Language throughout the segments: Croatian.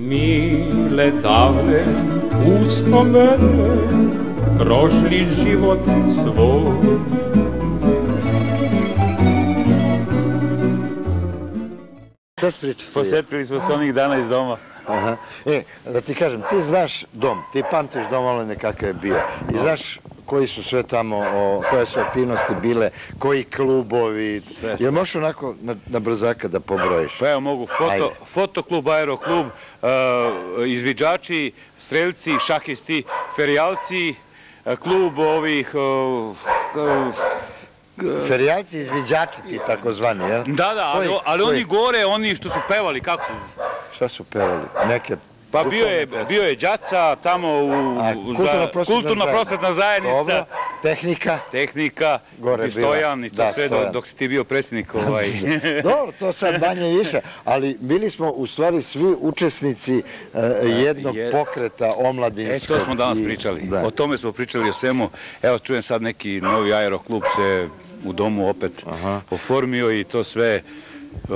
Mile davne uspomene prošli život svoj Šta si pričao? Posetili smo se onih dana iz doma. Aha. E, da ti kažem, ti znaš dom, ti pamtiš dom Olene kakav je bio. I znaš koji su sve tamo, o, koje su aktivnosti bile, koji klubovi. Sve, sve. Jel možeš onako na, na brzaka da pobrojiš? Pa evo mogu, foto, fotoklub, aeroklub, uh, izviđači, strelci, šahisti, ferijalci, uh, klub ovih... uh, uh, Ferijalci izviđači ti takozvani, jel? da, da, ali, ali oni gore, oni što su pevali, kako se... Šta su pevali? Neke Pa bio je, bio je Đaca tamo u, kulturno-prosvetna kulturno prosvetna zajednica, Dobro, tehnika. tehnika, Gore i. Stojan i to Da, sve Stojan. dok, si ti bio predsjednik ovaj. Dobro, to sad manje više, ali bili smo u stvari svi učesnici e, jednog je- pokreta E, omladinskog. to smo danas i- pričali. Da. O tome smo pričali o svemu. Evo, čujem sad neki novi aeroklub se u domu opet Aha. oformio i to sve... uh,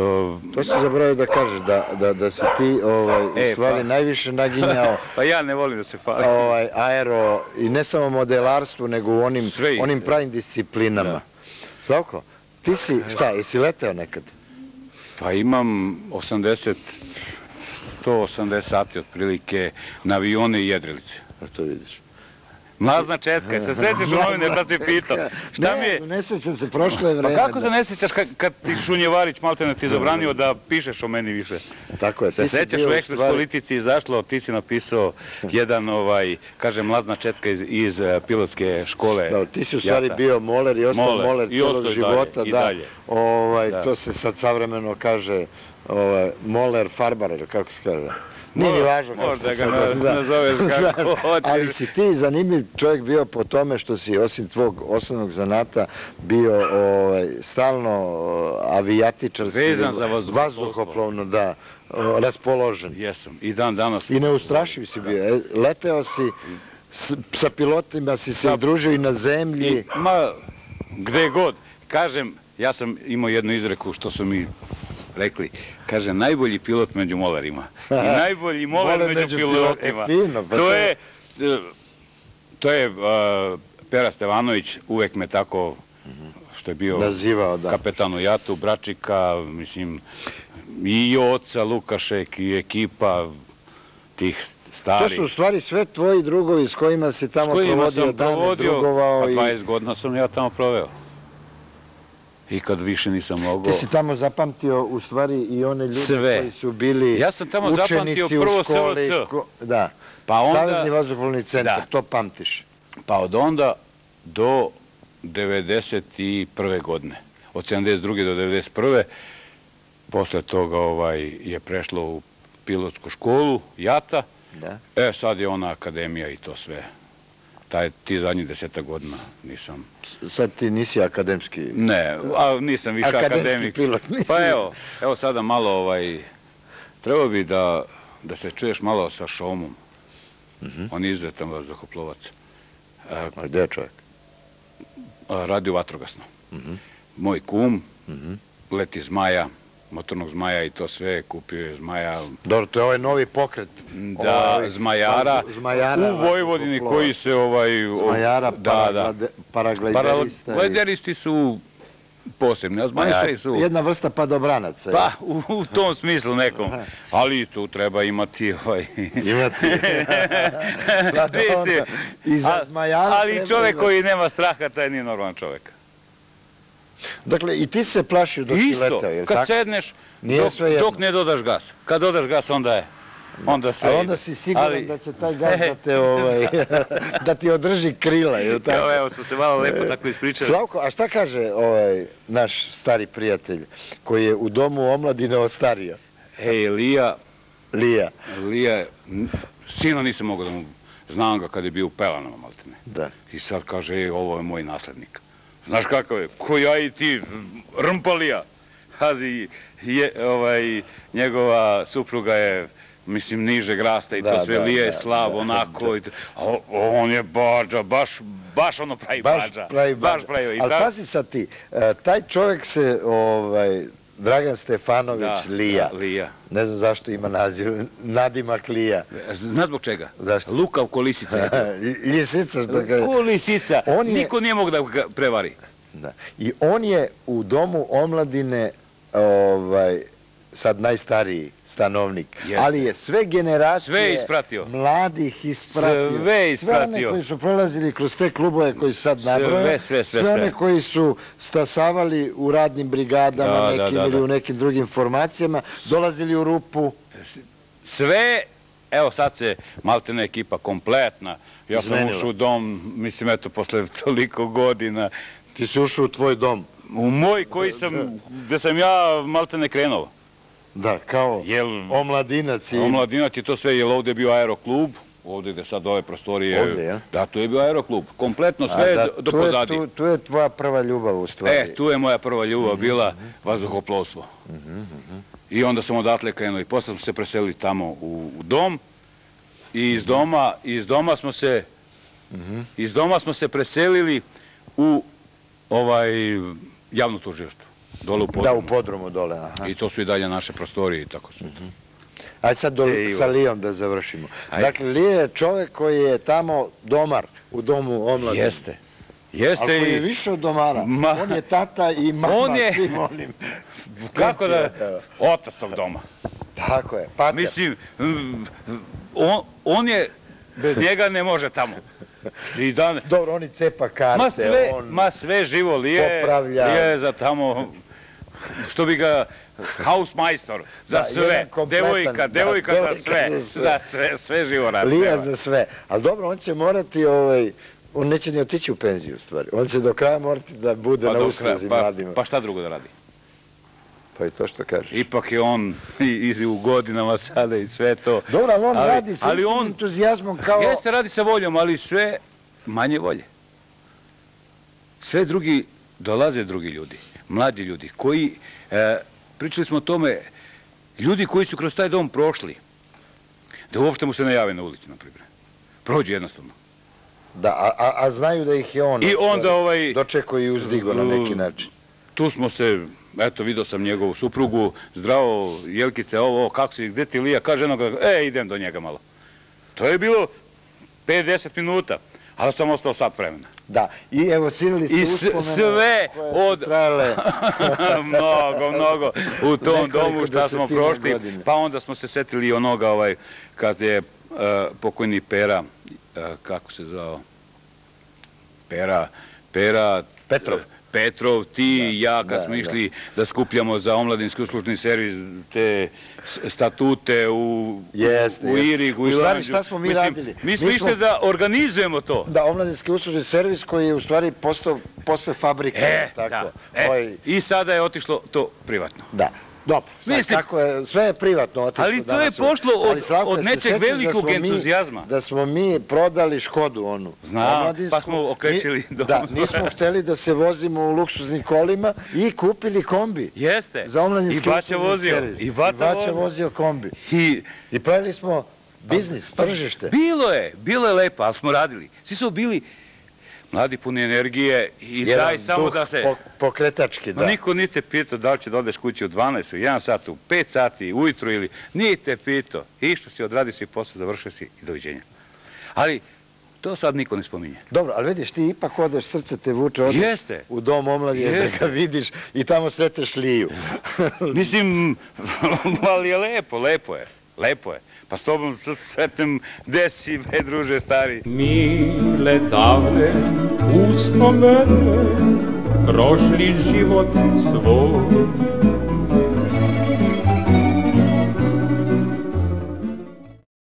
To si zaboravio da kažeš, da, da, da si ti ovaj, u E, stvari pa. najviše naginjao pa ja ne volim da se fali. ovaj, aero i ne samo modelarstvu, nego u onim, Sve ide. onim pravim disciplinama. Da. Slavko, ti si, šta, jesi leteo nekad? Pa imam 80, 180 sati otprilike na avione i jedrilice. Da to vidiš. Mlazna četka, se sećaš u novine da si pitao? Šta ne, mi je... ne sećam se, prošlo je Pa vreme. kako da- se ne kad, kad ti Šunjevarić maltene ti zabranio da pišeš o meni više? Tako je, Se sećaš u ekspres politici izašlo, ti si napisao jedan, ovaj, kaže, mlazna četka iz, iz eh, pilotske škole. Da, ti si u stvari Jata. bio moler i ostao Moler, i i života, dalje, i da. dalje. Ovaj, Da. To se sad savremeno kaže ovaj, moler farbar, ili kako se kaže. Nije ni važno kako možda se ga sad... na- nazoveš kako hoćeš. Ali si ti zanimljiv čovjek bio po tome što si osim tvog osnovnog zanata bio ovaj, stalno avijatičarski. Vezan za. Vazduhoplovno, da, raspoložen. Jesam, i dan danas. I neustrašiv si bio. E, leteo si, s- sa pilotima si se družio i na zemlji. I, ma, gde god. Kažem, ja sam imao jednu izreku što su mi rekli. Kaže, najbolji pilot među molerima. I najbolji Moler među, među pilotima. fino, pa to to je, e, to je uh, Pera Stevanović uvek me tako, što je bio Nazivao, da. kapetan u Jatu, Bračika, mislim, i oca Lukašek i ekipa tih To starih. su u stvari sve tvoji drugovi s kojima si tamo S kojima provodio sam dane, provodio, drugovao pa i 20 godina sam ja tamo proveo. I kad više nisam mogao... ti si tamo zapamtio u stvari i one ljude Sve. koji su bili Ja sam tamo učenici zapamtio u prvo školi, SVC. ko- da, Pa onda- Savezni vazduhoplovni centar, Da. to pamtiš. Pa od onda do 91. godine. Od 72. do 91. Posle toga ovaj, je prešlo u pilotsku školu, Jata. Da. E, sad je ona akademija i to sve. Taj, ti zadnjih deseta godina nisam... Sad ti nisi akademski. Ne, a nisam više Akademski akademik. pilot, nisi. Pa evo, evo sada malo ovaj... Trebao bi da, da se čuješ malo sa Šomom. Mhm. On je izuzetan vazduhoplovac. A, A gde je čovjek? a, radi u vatrogasno. Mhm. Moj kum Mhm. leti zmaja, motornog zmaja i to sve, kupio je zmaja, Dobro, to je ovaj novi pokret. da, Ovaj, zmajara, zmajara u Vojvodini koji se ovaj... Zmajara, da, da. paraglajderista. su posebni, a zmajari su... Jedna vrsta padobranaca. Pa, u, u tom smislu nekom. Ali tu treba imati ovaj... Imati. Da si- onda I za zmajara Ali čovjek koji nema straha, taj nije normalan čovjek. Dakle, i ti se plašio dok si Isto, letao, jel kad tako? sedneš, Nije dok, sve jedno. dok ne dodaš gas. Kad dodaš gas, onda je. Onda sve Ali onda si siguran Ali- da će taj gaz da te, ovaj, da ti održi krila, jel Evo, tako? evo smo se malo lepo tako ispričali. Slavko, a šta kaže ovaj naš stari prijatelj koji je u domu omladine ostario? Ej, Lija, Lija. Lija, sino nisam mogao da mu, znam ga kad je bio u Pelanama, maltene. Da. I sad kaže, ej, ovo je moj naslednik. Znaš kakav je? Ko ja i ti, rmpalija. Hazi, je, ovaj, njegova supruga je, mislim, nižeg rasta i Da, to sve, da, Lija je da, slav, da, onako. i a on je bađa, baš, baš ono pravi Baš bađa. pravi Baš bađa. pravi. i Ali pravi- pazi sad ti, e, taj čovjek se ovaj, Dragan Stefanović Da, Lija. da, Lija. Ne znam zašto ima naziv, nadimak Lija. Znaš zbog čega? Zašto? Lukav ko lisica. je bio. Ljisica što kaže. Ko lisica. On je- Niko nije mogu da ga prevari. Da. I on je u domu omladine ovaj, sad najstariji stanovnik, Jeste. ali je sve generacije Sve ispratio. mladih ispratio. Sve Sve ispratio. one koji su prolazili kroz te klubove koji sad Sve, nabroja, sve, sve, one sve. koji su stasavali u radnim brigadama Da, nekim da, ili da. u nekim drugim formacijama, dolazili u rupu. Sve, evo sad se maltene ekipa kompletna. Ja sam Izmenila. ušao u dom, mislim eto, posle toliko godina. Ti si ušao u tvoj dom. U moj koji sam, gde sam ja maltene krenuo. Da, kao Jel, omladinac i... omladinac je to sve, jel ovde je bio aeroklub, ovde gde sad ove prostorije. Ovde, ja? Da, tu je bio aeroklub. Kompletno A, sve da, do, tu je- pozadi. Tu, tu je tvoja prva ljubav u stvari. E, tu je moja prva ljubav Mhm, bila vazduhoplovstvo. I onda sam odatle krenuo i posle smo se preselili tamo u, u dom i iz doma, iz doma smo se Mhm. iz doma smo se preselili u ovaj javno tužilaštvo. Dole u Da, u podrumu dole, aha. I to su i dalje naše prostorije i tako su. Aj sad do, E, sa. Lijom da završimo. Dakle, Lije je čovek koji je tamo domar u domu omladine. Jeste. Jeste je i više od domara. Ma- On je tata i mama On je- svim onim. kako da otac tog doma. Tako je, pater. Mislim, mm, on, on je, bez njega ne može tamo. I dan, Dobro, on i cepa karte. ma sve, on... ma sve živo, lije, popravlja. lije za tamo, što bi ga, hausmajstor, za Da, sve, devojka, da, devojka, za sve, za sve. za sve, sve živo radi. Lija za sve. Ali dobro, on će morati, ovaj, on neće ni otići u penziju u stvari. On će do kraja morati da bude Pa, na usluzi kraja, mladima. pa, pa šta drugo da radi? Pa i to što kažeš. Ipak je on i, i u godinama sada i sve to. Dobro, ali on Ali- radi sa ali istim on- entuzijazmom kao... Jeste, radi sa voljom, ali sve manje volje. Sve drugi, dolaze drugi ljudi, mladi ljudi, koji, e, pričali smo o tome, ljudi koji su kroz taj dom prošli, da uopšte mu se ne jave na ulici, na primjer. Prođu jednostavno. Da, a, a, a znaju da ih je on I onda ovaj, dočekao i uzdigo na neki način. tu smo se, eto, vidio sam njegovu suprugu, zdravo, Jelkice, ovo, kako si, gde ti Lija, kaže jednog, e, idem do njega malo. To je bilo 5-10 minuta, ali sam ostao sat vremena. Da, i evocirali ste I s- uspomene sve od- trajale mnogo, mnogo u tom domu šta smo prošli. Pa onda smo se setili i onoga ovaj, kad je e, pokojni Pera, e, kako se zvao? Pera, Pera... Petrov. Petrov, ti i ja kad da, smo išli da skupljamo za omladinski uslužni servis te statute u, u. Irigu, U stvari, Ilanđu. šta smo mi Mislim, radili? Mi smo išli da organizujemo to. Da, omladinski uslužni servis koji je u stvari postao posle fabrike. E, tako. E, Ovaj, I sada je otišlo to privatno. da. Dobro, sad kako je, sve je privatno otišlo Ali to je danas. pošlo od- nečeg velikog entuzijazma? Da smo mi prodali Škodu onu. Znam, pa smo okrečili Ni-. Da, nismo hteli da se vozimo u luksuznim kolima i kupili kombi. Jeste. Za omladinski vozio. servis. I Baća vozio. vozio kombi. I, I pravili smo biznis, Pa, tržište. Bilo je, bilo je lepo, ali smo radili. Svi su bili mladi puni energije i Jedan daj samo da se... po- pokretački, da. niko nije te pitao da li će da odeš kući u 12, u 1 sat, u 5 sati, ujutru ili... Nije te pitao. Išao si, odradio si posao, završio si i doviđenja. Ali to sad niko ne spominje. Dobro, ali vidiš, ti ipak odeš, srce te vuče, odeš Jeste. u dom omladine da ga vidiš i tamo sreteš Liju. Mislim, ali je lepo, lepo je, lepo je. Pa s tobom sretnem, gde si, be, druže stari? Mile davne uspomene prošli život svoj